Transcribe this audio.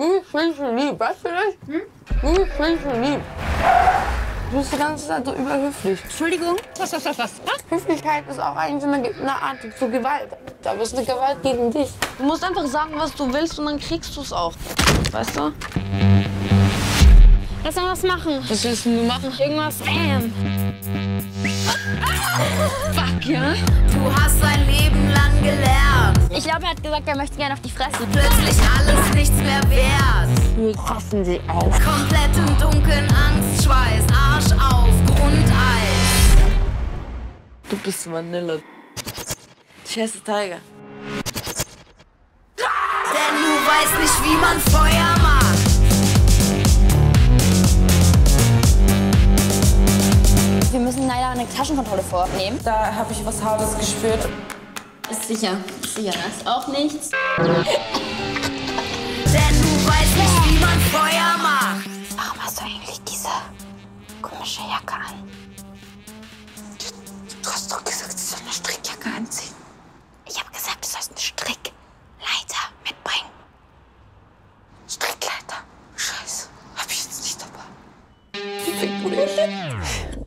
Hm, ich bin schon lieb, weißt du das? Hm? Hm, ich bin schon lieb. Du bist die ganze Zeit so überhöflich. Entschuldigung? Was, was, was, was? Höflichkeit ist auch eigentlich eine, eine Art zu Gewalt. Aber es ist eine Gewalt gegen dich. Du musst einfach sagen, was du willst und dann kriegst du es auch. Weißt du? Lass mal was machen. Was willst du machen? Irgendwas. Bam. Fuck, ja? Du hast dein hat gesagt, er möchte gerne auf die Fresse. Plötzlich alles nichts mehr wert. Wir passen sie auf. Komplett im Dunkeln, Angst, Schweiß, Arsch auf, Grundeis. Du bist Vanille. Chess Tiger. Denn du weißt nicht, wie man Feuer macht. Wir müssen leider eine Taschenkontrolle vornehmen. Da habe ich was Hartes gespürt. Ist sicher. Ist sicher. Das ist auch nichts. Denn du weißt nicht, wie man Feuer macht. Warum hast du eigentlich diese komische Jacke an? Du hast doch gesagt, ich soll eine Strickjacke anziehen. Ich habe gesagt, du sollst eine Strickleiter mitbringen. Strickleiter. Scheiße. Hab ich jetzt nicht dabei. Wie fängt du denn?